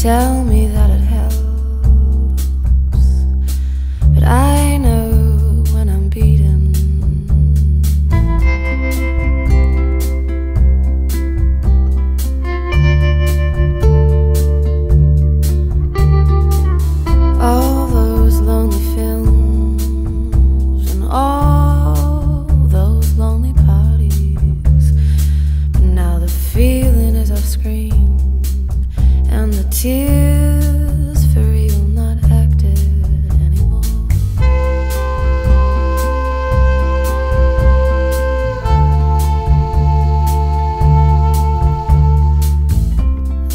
tell me tears for real not acted anymore.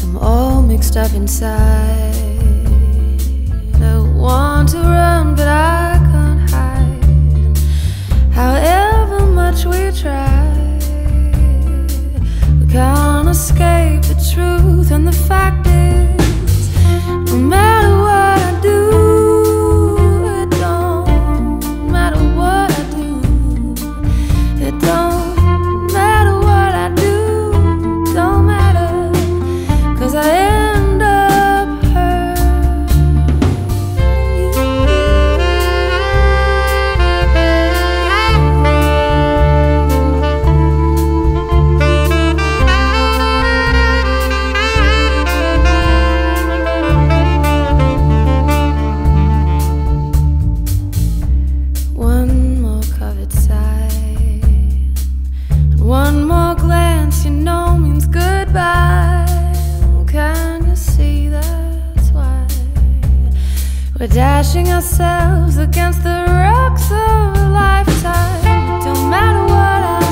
I'm all mixed up inside. I want to run, but I can't hide. However much we try, we can't escape the truth. And the fact we're dashing ourselves against the rocks of a lifetime? Don't matter what I